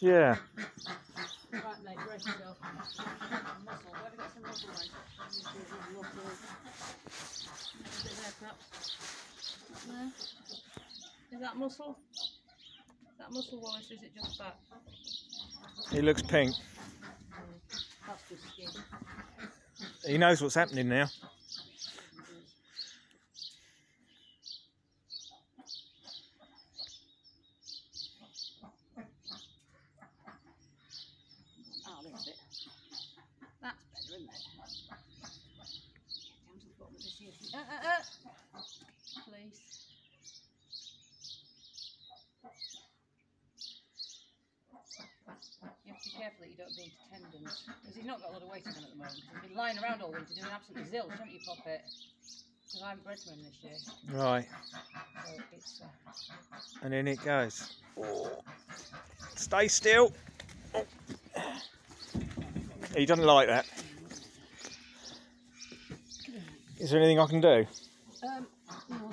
Yeah. Right, mate, brace yourself. Muscle. Where have you got some muscle, mate? Is there, perhaps? No? Is that muscle? Is that muscle, Wallace, or is it just fat? He looks pink. That's just skin. He knows what's happening now. Ah, this bit. That's better, isn't it? Get down to the bottom of this here. Uh, uh, uh. Please. You have to be careful that you don't into tendons. Because he's not got a lot of weight on him at the moment. He's been lying around all winter doing absolutely zilch, haven't you, Poppet? Because I haven't bred to him this year. Right. So it's. Uh, And in it goes. Stay still. Oh. He doesn't like that. Is there anything I can do? Um, no,